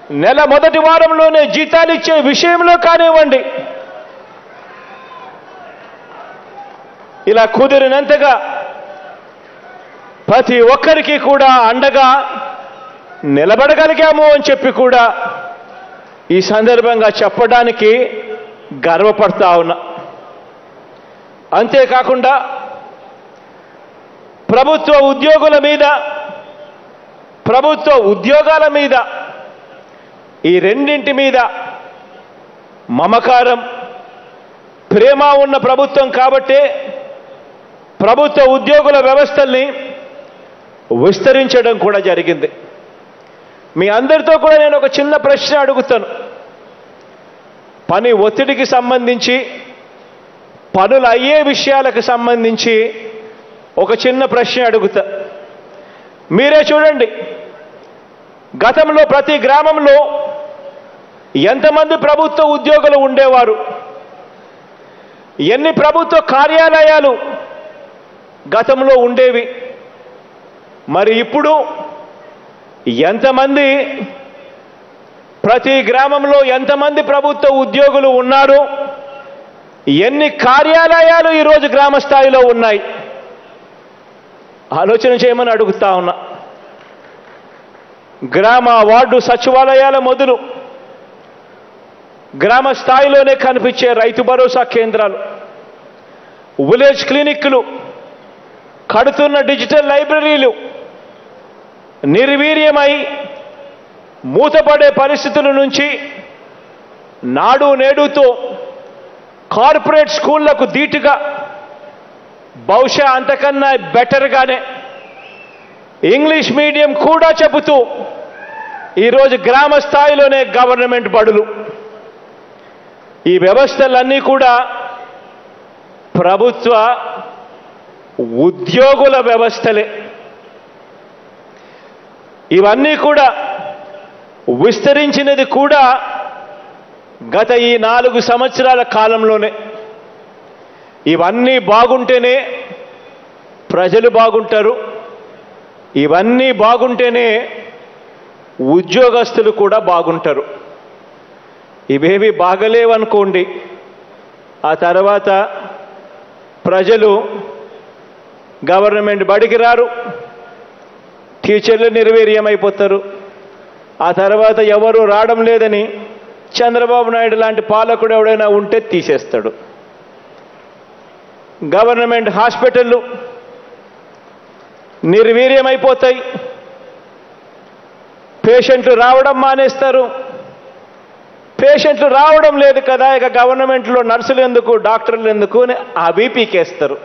నెల మొదటి వారంలోనే జీతాలు ఇచ్చే విషయంలో కానివ్వండి. ఇలా కుదిరినంతగా ప్రతి ఒక్కరికి కూడా అండగా నిలబడగలిగాము అని చెప్పి కూడా ఈ సందర్భంగా చెప్పడానికి గర్వపడతా ఉన్నా. అంతేకాకుండా ప్రభుత్వ ఉద్యోగుల మీద ప్రభుత్వ ఉద్యోగాల మీద ఈ రెండింటి మీద మమకారం ప్రేమ ఉన్న ప్రభుత్వం కాబట్టే ప్రభుత్వ ఉద్యోగుల వ్యవస్థల్ని విస్తరించడం కూడా జరిగింది. మీ అందరితో కూడా నేను ఒక చిన్న ప్రశ్న అడుగుతాను. పని ఒత్తిడికి సంబంధించి పనులు అయ్యే విషయాలకు సంబంధించి ఒక చిన్న ప్రశ్న అడుగుతా. మీరే చూడండి. గతంలో ప్రతి గ్రామంలో ఎంతమంది ప్రభుత్వ ఉద్యోగులు ఉండేవారు? ఎన్ని ప్రభుత్వ కార్యాలయాలు గతంలో ఉండేవి? మరి ఇప్పుడు ఎంతమంది ప్రతి గ్రామంలో ఎంతమంది ప్రభుత్వ ఉద్యోగులు ఉన్నారు? ఎన్ని కార్యాలయాలు ఈరోజు గ్రామ స్థాయిలో ఉన్నాయి? ఆలోచన చేయమని అడుగుతా ఉన్నా. గ్రామ వార్డు సచివాలయాల మొదలు గ్రామ స్థాయిలోనే కనిపించే రైతు భరోసా కేంద్రాలు విలేజ్ క్లినిక్లు కడుతున్న డిజిటల్ లైబ్రరీలు నిర్వీర్యమై మూతపడే పరిస్థితుల నుంచి నాడు నేడుతో కార్పొరేట్ స్కూళ్ళకు ధీటుగా బహుశా అంతకన్నా బెటర్గానే ఇంగ్లీష్ మీడియం కూడా చెబుతూ ఈరోజు గ్రామ స్థాయిలోనే గవర్నమెంట్ బడులు. ఈ వ్యవస్థలన్నీ కూడా ప్రభుత్వ ఉద్యోగుల వ్యవస్థలే. ఇవన్నీ కూడా విస్తరించినది కూడా గత ఈ నాలుగు సంవత్సరాల కాలంలోనే. ఇవన్నీ బాగుంటేనే ప్రజలు బాగుంటారు. ఇవన్నీ బాగుంటేనే ఉద్యోగస్తులు కూడా బాగుంటారు. ఇవేవి బాగలేవనుకోండి. ఆ తర్వాత ప్రజలు గవర్నమెంట్ బడికి రారు. టీచర్లు నిర్వీర్యమైపోతారు. ఆ తర్వాత ఎవరు రావడం లేదని చంద్రబాబు నాయుడు లాంటి పాలకుడు ఎవడైనా ఉంటే తీసేస్తాడు. గవర్నమెంట్ హాస్పిటళ్ళు నిర్వీర్యమైపోతాయి. పేషెంట్లు రావడం మానేస్తారు. పేషెంట్లు రావడం లేదు కదా ఇక గవర్నమెంట్లో నర్సులు ఎందుకు డాక్టర్లు ఎందుకు అని ఆ బీపీకేస్తారు